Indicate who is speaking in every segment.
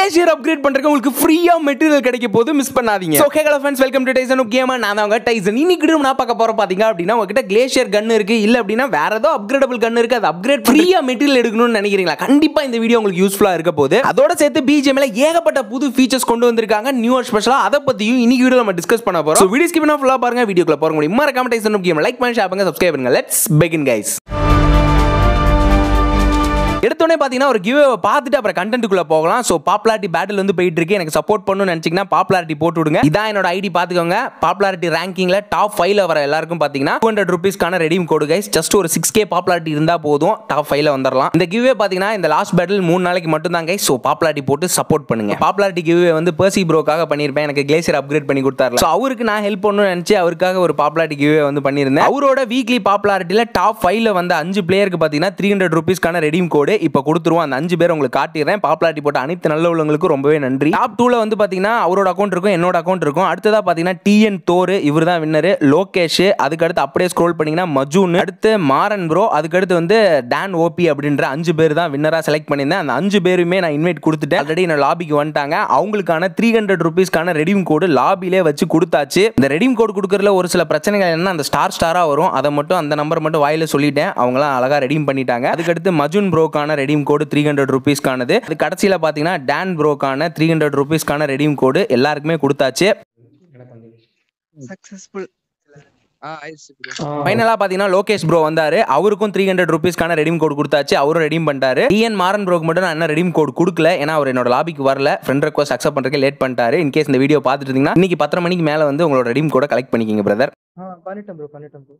Speaker 1: Glacier upgrade பண்றதுக்கு உங்களுக்கு ஃப்ரீயா மெட்டீரியல் கிடைக்க போது மிஸ் பண்ணாதீங்க. So hey hello friends welcome to Tyson gamer நான் அவங்க டைசன் இன்னைக்கு நான் பார்க்க போகிற பாத்தீங்க அப்படின்னா உங்ககிட்ட கிளேஷியர் கன் இருக்கு. இல்ல அப்படின்னா வேற ஏதோ அப்கிரேடபிள் கன் இருக்கு. அது அப்கிரேட் ஃப்ரீயா மெட்டீரியல் எடுக்கணும்னு நினைக்கிறீங்களா? கண்டிப்பா இந்த வீடியோ உங்களுக்கு யூஸ்ஃபுல்லா இருக்க போது அதோட சேர்த்து பிஜிஎம்ல ஏகப்பட்ட புது ஃபீச்சர்ஸ் கொண்டு வந்திருக்காங்க. நியூ இயர் ஸ்பெஷலா அதை பத்தியும் இன்னைக்கு வீடியோ நம்ம டிஸ்கஸ் பண்ண போறோம். வீடியோ ஸ்கிப் பண்ணா ஃபுல்லா பாருங்க. வீடியோக்குள்ள போற முடியும் மறக்காம டைசன் கேம் லைக் பண்ணி ஷேர் பண்ணுங்க சப்ஸ்கிரைப் பண்ணுங்க. லெட்ஸ் பெகின் கைஸ் எடுத்தோடனே பார்த்தீங்கன்னா ஒரு கிவ் பார்த்துட்டு அப்புறம் கண்டென்ட்டுக்குள்ள போகலாம். ஸோ பாப்புலாரிட்டி பேட்டில் வந்து போயிட்டு இருக்கு எனக்கு சப்போர்ட் பண்ணணும்னு நினச்சிங்கன்னா பாப்புலாரிட்டி போட்டு விடுங்க. இதான் என்னோட ஐடி பார்த்துக்கோங்க. பாப்புலாரிட்டி ரேங்கிங்கில் டாப் ஃபைவ்ல வர எல்லாருக்கும் பார்த்தீங்கன்னா டூ ஹண்ட்ரட் ருபீஸ்க்கான ரெடீம் கோடு கைஸ் ஜஸ்ட் ஒரு சிக்ஸ் கே பாப்புலாரிட்டி இருந்தால் போதும். டாப் ஃபைவ்ல வந்துடலாம் இந்த கிவ்வே பார்த்தீங்கன்னா இந்த லாஸ்ட் பேட்டில் மூணு நாளைக்கு மட்டும் தான் கைஸ் ஸோ பாப்புலாரிட்டி போட்டு சப்போர்ட் பண்ணுங்க. பாப்புலாரிட்டி கிவ்வே வந்து பர்சி ப்ரோக்காக பண்ணியிருப்பேன். எனக்கு கிளேசியர் அப்கிரேட் பண்ணி கொடுத்தாரு. ஸோ அவருக்கு நான் ஹெல்ப் பண்ணணும்னு நினச்சி அவருக்காக ஒரு பாப்புலாரிட்டி கிவ்வே வந்து பண்ணியிருந்தேன். அவரோட வீக்லி பாப்புலாரிட்டியில் டாப் ஃபைவ்ல வந்த அஞ்சு பிளேயருக்கு பார்த்தீங்கன்னா த்ரீ ஹண்ட்ரட் ருபீஸ்க்கான ரெடீம் கோடு இப்போ கொடுத்துருவோம். அந்த அஞ்சு பேர் உங்களுக்கு காட்டிடுறேன். பாப்புலாரிட்டி போட்ட அனைத்து நல்ல உள்ளவங்களுக்கும் ரொம்பவே நன்றி. டாப் டூல வந்து பார்த்தீங்கன்னா அவரோட அக்கௌண்ட் இருக்கும் என்னோட அக்கௌண்ட் இருக்கும். அடுத்ததாக பார்த்தீங்கன்னா டிஎன் தோர் இவர் தான் வின்னரு லோகேஷ் அதுக்கு அடுத்து அப்படியே ஸ்க்ரோல் பண்ணிங்கன்னா மஜூன் அடுத்து மாறன் ப்ரோ அதுக்கடுத்து வந்து டேன் ஓபி அப்படின்ற அஞ்சு பேர் தான் வின்னராக செலக்ட் பண்ணியிருந்தேன். அந்த அஞ்சு பேருமே நான் இன்வைட் கொடுத்துட்டேன். ஆல்ரெடி என்னோட லாபிக்கு வந்துட்டாங்க. அவங்களுக்கான த்ரீ ஹண்ட்ரட் ருபீஸ்க்கான ரெடியூம் கோடு லாபிலே வச்சு கொடுத்தாச்சு. இந்த ரெடியூம் கோடு கொடுக்குறதுல ஒரு சில பிரச்சனைகள் என்ன அந்த ஸ்டார் ஸ்டாராக வரும். அதை மட்டும் அந்த நம்பர் மட்டும் வாயில சொல்லிட்டேன். அவங்களாம் அழகாக ரெடியூம் பண்ணிட்டாங்க. அதுக்கடுத்து மஜூன் ப்ரோக்கான ரெடீம் கோடு த்ரீ ஹண்ட்ரட் ருபீஸ்க்கானது அது கடைசியில் பார்த்தீங்கன்னா டான் ப்ரோக்கான த்ரீ ஹண்ட்ரட் ருபீஸ்க்கான ரெடீம் கோடு எல்லாருக்குமே கொடுத்தாச்சு.
Speaker 2: சக்சஸ்ஃபுல்
Speaker 1: ஃபைனலாக பார்த்தீங்கன்னா லோகேஷ் ப்ரோ வந்தாரு. அவருக்கும் த்ரீ ஹண்ட்ரட் ருபீஸ்க்கான ரெடீம் கோட் கொடுத்தாச்சு. அவரும் ரெடீம் பண்ணிட்டாரு. டிஎன் மாறன் ப்ரோக்கு மட்டும் நான் என்ன ரெடீம் கோட் கொடுக்கல. ஏன்னா அவர் என்னோட லாபிக்கு வரல. ஃப்ரெண்ட் ரெக்வஸ்ட் அக்செப்ட் பண்ணுறதுக்கு லேட் பண்ணிட்டாரு. இன்கேஸ் இந்த வீடியோ பார்த்துட்டு இருந்தீங்கன்னா இன்னைக்கு பத்தரை மணிக்கு மேலே வந்து உங்களோட ரெடீம் கோட கலெக்ட் பண்ணிக்கிங்க பிரதர்
Speaker 3: பண்ணிட்டேன் ப்ரோ பண்ணிட்டேன் ப்ரோ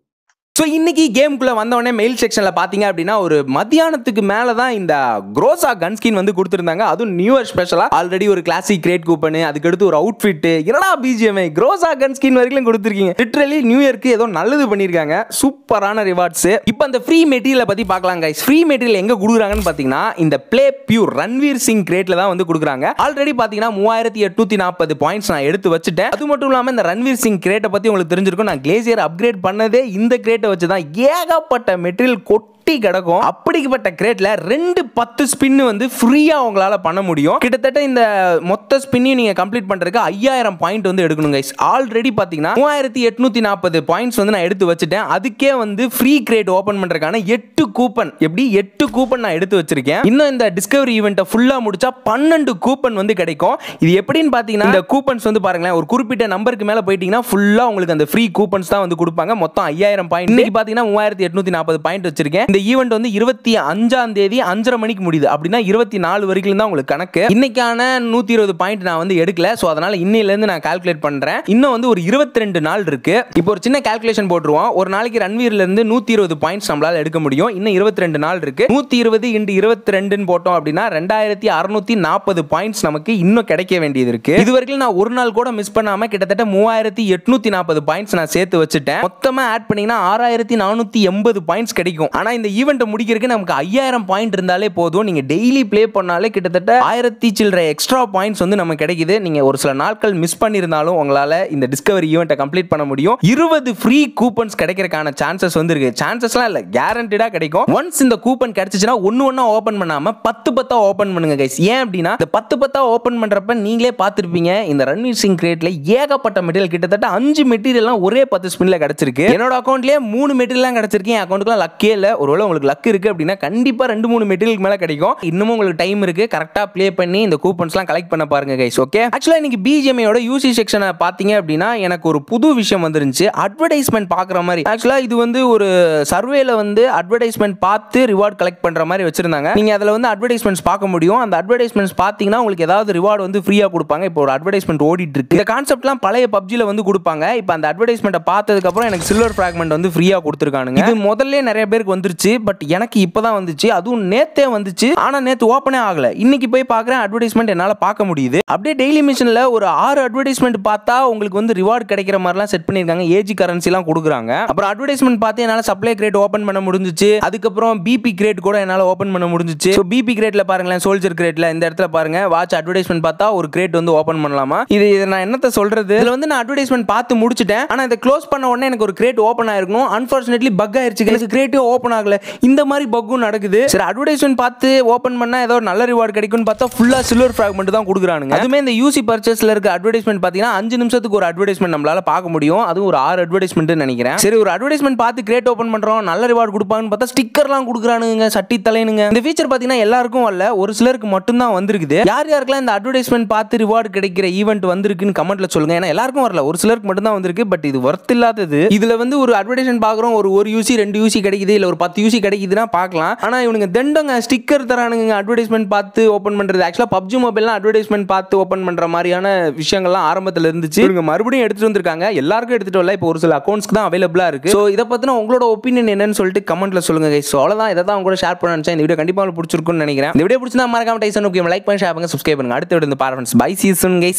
Speaker 1: ஸோ இன்னைக்கு கேமுக்குள்ள வந்தவொடனே மெயில் செக்ஷனில் பார்த்தீங்க அப்படின்னா ஒரு மத்தியானத்துக்கு மேலே தான் இந்த குரோசா கன் ஸ்கின் வந்து கொடுத்துருந்தாங்க. அதுவும் நியூ இயர் ஸ்பெஷலாக ஆல்ரெடி ஒரு கிளாசிக் கிரேட் கூப்பனு அதுக்கடுத்து ஒரு அவுட்ஃபிட்டு என்னடா பிஜிஎம்ஐ குரோசா கன் ஸ்கின் வரைக்கும் கொடுத்துருக்கீங்க. லிட்ரலி நியூ இயர்க்கு ஏதோ நல்லது பண்ணியிருக்காங்க. சூப்பரான ரிவார்ட்ஸ் இப்போ அந்த ஃப்ரீ மெட்டீரியலை பற்றி பார்க்கலாம் கைஸ் ஃப்ரீ மெட்டீரியல் எங்கே கொடுக்குறாங்கன்னு பார்த்தீங்கன்னா இந்த ப்ளே பியூர் ரன்வீர் சிங் கிரேட்ல தான் வந்து கொடுக்குறாங்க. ஆல்ரெடி பார்த்தீங்கன்னா மூவாயிரத்தி எட்நூத்தி நாற்பது பாயிண்ட்ஸ் நான் எடுத்து வச்சுட்டேன். அது மட்டும் இல்லாமல் இந்த ரன்வீர் சிங் கிரேட்டை பற்றி உங்களுக்கு தெரிஞ்சிருக்கும். நான் கிளேசியர் அப்கிரேட் பண்ணதே இந்த கிரேட் கிரேட்டை வச்சு தான் ஏகப்பட்ட மெட்டீரியல் கொட்டி கிடக்கும். அப்படிப்பட்ட கிரேட்ல ரெண்டு பத்து ஸ்பின் வந்து ஃப்ரீயா உங்களால பண்ண முடியும். கிட்டத்தட்ட இந்த மொத்த ஸ்பின்னையும் நீங்க கம்ப்ளீட் பண்றதுக்கு ஐயாயிரம் பாயிண்ட் வந்து எடுக்கணும் கைஸ் ஆல்ரெடி பாத்தீங்கன்னா மூவாயிரத்தி எட்நூத்தி நாற்பது பாயிண்ட்ஸ் வந்து நான் எடுத்து வச்சுட்டேன். அதுக்கே வந்து ஃப்ரீ கிரேட் ஓபன் பண்றதுக்கான எட்டு கூப்பன் எப்படி? எட்டு கூப்பன் நான் எடுத்து வச்சிருக்கேன். இன்னும் இந்த டிஸ்கவரி ஈவெண்ட்டை ஃபுல்லா முடிச்சா பன்னெண்டு கூப்பன் வந்து கிடைக்கும். இது எப்படின்னு பாத்தீங்கன்னா இந்த கூப்பன்ஸ் வந்து பாருங்களேன் ஒரு குறிப்பிட்ட நம்பருக்கு மேல போயிட்டீங்கன்னா ஃபுல்லா உங்களுக்கு அந்த ஃப்ரீ கூப்பன்ஸ் தான் வந்து கொடுப்பாங்க. மொத்தம் ஐயாயிரம் பாயிண்ட் இன்னைக்கு பாத்தீங்கன்னா மூவாயிரத்தி எட்நூத்தி நாற்பது பாயிண்ட் வச்சிருக்கேன். இந்த ஈவெண்ட் வந்து இருபத்தி அஞ்சாம் தேதி அஞ்சரை மணிக்கு முடியுது. அப்படின்னா இருபத்தி நாலு வரைக்கும் தான் உங்களுக்கு கணக்கு. இன்னைக்கான நூத்தி இருபது பாயிண்ட் நான் வந்து எடுக்கல. ஸோ அதனால இன்னையில இருந்து நான் கால்குலேட் பண்றேன். இன்னும் வந்து ஒரு இருபத்தி ரெண்டு நாள் இருக்கு. இப்போ ஒரு சின்ன கால்குலேஷன் போட்டுருவோம். ஒரு நாளைக்கு ரன்வீர்ல இருந்து நூத்தி இருபது பாயிண்ட்ஸ் நம்மளால எடுக்க முடியும். இன்னும் இருபத்தி ரெண்டு நாள் இருக்கு. நூத்தி இருபது இன்று இருபத்தி ரெண்டுன்னு போட்டோம் அப்படின்னா ரெண்டாயிரத்தி அறுநூத்தி நாற்பது பாயிண்ட்ஸ் நமக்கு இன்னும் கிடைக்க வேண்டியது இருக்கு. இது வரைக்கும் நான் ஒரு நாள் கூட மிஸ் பண்ணாம கிட்டத்தட்ட மூவாயிரத்தி எட்நூத்தி நாற்பது பாயிண்ட்ஸ் நான் சேர்த்து வச்சுட்டேன். மொத்தமா ஆட் பண்ணீங்கன்னா ஆறாயிரத்தி நானூத்தி எண்பது பாயிண்ட்ஸ் கிடைக்கும். ஆனா இந்த ஈவெண்ட்டை முடிக்கிறதுக்கு நமக்கு ஐயாயிரம் பாயிண்ட் இருந்தாலே போதும். நீங்கள் டெய்லி ப்ளே பண்ணாலே கிட்டத்தட்ட ஆயிரத்தி சில்லற எக்ஸ்ட்ரா பாயிண்ட்ஸ் வந்து நமக்கு கிடைக்குது. நீங்கள் ஒரு சில நாட்கள் மிஸ் பண்ணியிருந்தாலும் உங்களால் இந்த டிஸ்கவரி ஈவெண்ட்டை கம்ப்ளீட் பண்ண முடியும். இருபது ஃப்ரீ கூப்பன்ஸ் கிடைக்கிறதுக்கான சான்சஸ் வந்து இருக்கு. சான்சஸ்லாம் இல்லை கேரண்டடாக கிடைக்கும். ஒன்ஸ் இந்த கூப்பன் கிடைச்சிச்சுன்னா ஒன்று ஒன்றா ஓப்பன் பண்ணாமல் பத்து பத்தா ஓப்பன் பண்ணுங்க கைஸ் ஏன் அப்படின்னா இந்த பத்து பத்தா ஓப்பன் பண்ணுறப்ப நீங்களே பார்த்துருப்பீங்க இந்த ரன்வீர் சிங் கிரேட்டில் ஏகப்பட்ட மெட்டீரியல் கிட்டத்தட்ட அஞ்சு மெட்டீரியல்லாம் ஒரே பத்து ஸ்பின்ல கிடைச்சிருக்கு. என்னோட அக்கௌண்ட்லேயே மூணு மெட்டீரியல்லாம் கிடைச்சிருக்கு. என் அக்கௌண்ட்டுக்குலாம் லக்கே இல்ல. ஒருவேளை உங்களுக்கு லக் இருக்குது அப்படின்னா கண்டிப்பாக ரெண்டு மூணு மெட்டீரியல் மேலே கிடைக்கும். இன்னமும் உங்களுக்கு டைம் இருக்குது கரெக்டாக ப்ளே பண்ணி இந்த கூப்பன்ஸ்லாம் கலெக்ட் பண்ண பாருங்க கைஸ் ஓகே ஆக்சுவலாக இன்னைக்கு பிஜிஎம்ஐயோட யூசி செக்ஷனை பார்த்தீங்க அப்படின்னா எனக்கு ஒரு புது விஷயம் வந்துருந்துச்சு. அட்வர்டைஸ்மெண்ட் பார்க்குற மாதிரி. ஆக்சுவலாக இது வந்து ஒரு சர்வேல வந்து அட்வர்டைஸ்மெண்ட் பார்த்து ரிவார்ட் கலெக்ட் பண்ணுற மாதிரி வச்சிருந்தாங்க. நீங்கள் அதில் வந்து அட்வர்டைஸ்மெண்ட்ஸ் பார்க்க முடியும். அந்த அட்வர்டைஸ்மெண்ட்ஸ் பார்த்தீங்கன்னா உங்களுக்கு ஏதாவது ரிவார்டு வந்து ஃப்ரீயாக கொடுப்பாங்க. இப்போ ஒரு அட்வர்டைஸ்மெண்ட் ஓடிட்டு இருக்கு இந்த கான்செப்ட்லாம் பழைய பப்ஜியில் வந்து கொடுப்பாங்க. இப்போ அந்த அட்வர்டைஸ்மெண்ட்டை பார்த்ததுக்கப்புறம் எனக்கு சில்வர் ஃப்ராக்மெண்ட் வந்து ஃப்ரீயாக கொடுத்துருக்கானுங்க. இது முதல்ல நிறைய பேருக்கு வந்துருச்சு. பட் எனக்கு இப்பதான் வந்துச்சு. அதுவும் நேத்தே வந்துச்சு. ஆனா நேத்து ஓப்பனே ஆகல. இன்னைக்கு போய் பார்க்குறேன் அட்வர்டைஸ்மெண்ட் என்னால பார்க்க முடியுது. அப்படியே டெய்லி மிஷன்ல ஒரு ஆறு அட்வர்டைஸ்மெண்ட் பார்த்தா உங்களுக்கு வந்து ரிவார்டு கிடைக்கிற மாதிரிலாம் செட் பண்ணிருக்காங்க ஏஜி கரன்சிலாம் கொடுக்குறாங்க. அப்புறம் அட்வர்டைஸ்மெண்ட் பார்த்து என்னால சப்ளை கிரேட் ஓப்பன் பண்ண முடிஞ்சிச்சு. அதுக்கப்புறம் பிபி கிரேட் கூட என்னால ஓப்பன் பண்ண முடிஞ்சிச்சு. ஸோ பிபி கிரேட்ல பாருங்களேன் சோல்ஜர் கிரேட்ல இந்த இடத்துல பாருங்க. வாட்ச் அட்வர்டைஸ்மெண்ட் பார்த்தா ஒரு கிரேட் வந்து ஓப்பன் பண்ணலாமா? இது நான் என்னத்த சொல்றது? இதுல வந்து நான் அட்வர்டைஸ்மெண்ட் பார்த்து முடிச்சிட்டேன். ஆனா இதை க்ளோஸ் பண்ண உடனே எனக்கு ஒரு கிரேட் ஓப்பன் ஆயிருக்கணும். அன்பார்ச்சுனேட்லி பக் ஆயிருச்சு. எனக்கு கிரேட்டே ஓப்பன் ஆகல. வரல இந்த மாதிரி பக்கும் நடக்குது. சரி அட்வர்டைஸ்மெண்ட் பார்த்து ஓப்பன் பண்ணா ஏதோ நல்ல ரிவார்டு கிடைக்கும்னு பார்த்தா ஃபுல்லா சில்வர் ஃபிராக்மெண்ட் தான் கொடுக்குறானுங்க. அதுவுமே இந்த யூசி பர்ச்சேஸ்ல இருக்க அட்வர்டைஸ்மெண்ட் பார்த்தீங்கன்னா அஞ்சு நிமிஷத்துக்கு ஒரு அட்வர்டைஸ்மெண்ட் நம்மளால பார்க்க முடியும். அதுவும் ஒரு ஆறு அட்வர்டைஸ்மெண்ட் நினைக்கிறேன். சரி ஒரு அட்வர்டைஸ்மெண்ட் பார்த்து கிரேட் ஓப்பன் பண்றோம் நல்ல ரிவார்டு கொடுப்பாங்கன்னு பார்த்தா ஸ்டிக்கர்லாம் கொடுக்குறானுங்க சட்டி தலைனுங்க இந்த ஃபீச்சர் பார்த்தீங்கன்னா எல்லாருக்கும் வரல ஒரு சிலருக்கு மட்டும்தான் வந்திருக்குது. யார் யாருக்கெல்லாம் இந்த அட்வர்டைஸ்மெண்ட் பார்த்து ரிவார்டு கிடைக்கிற ஈவெண்ட் வந்திருக்குன்னு கமெண்ட்ல சொல்லுங்க. ஏன்னா எல்லாருக்கும் வரல ஒரு சிலருக்கு மட்டும் தான் வந்திருக்கு பட் இது ஒர்த் இல்லாதது. இதுல வந்து ஒரு அட்வர்டைஸ்மெண்ட் பார்க்குறோம் ஒரு ஒரு யூசி ரெண்டு யூசி கிடைக்குது இல்ல ஒரு பத்து யூசி கிடைக்குதுன்னா பார்க்கலாம். ஆனால் இவனுங்க தெண்டங்க ஸ்டிக்கர் தரானுங்க அட்வர்டைஸ்மெண்ட் பார்த்து ஓப்பன் பண்ணுறது ஆக்சுவலாக பப்ஜி மொபைல்லாம் அட்வர்டைஸ்மெண்ட் பார்த்து ஓப்பன் பண்ணுற மாதிரியான விஷயங்கள்லாம் ஆரம்பத்தில் இருந்துச்சு. இவங்க மறுபடியும் எடுத்துட்டு வந்திருக்காங்க. எல்லாருக்கும் எடுத்துட்டு வரல. இப்போ ஒரு சில அக்கௌண்ட்ஸ்க்கு தான் அவைலபிளாக இருக்குது ஸோ இதை பற்றின உங்களோட ஒப்பீனியன் என்னன்னு சொல்லிட்டு கமெண்ட்ல சொல்லுங்க ஸோ அவ்வளோதான் இதை தான் உங்களோட ஷேர் பண்ண நினச்சேன். இந்த வீடியோ கண்டிப்பாக உங்களுக்கு பிடிச்சிருக்கும்னு நினைக்கிறேன். இந்த வீடியோ பிடிச்சிருந்தா மறக்காம டைசன் ஓகே. லைக் பண்ணி ஷேர் பண்ணுங்க சப்ஸ்கிரைப் பண்ணுங்க. அடுத்த வீடியோ பாருங்க பை சீசன் கைஸ்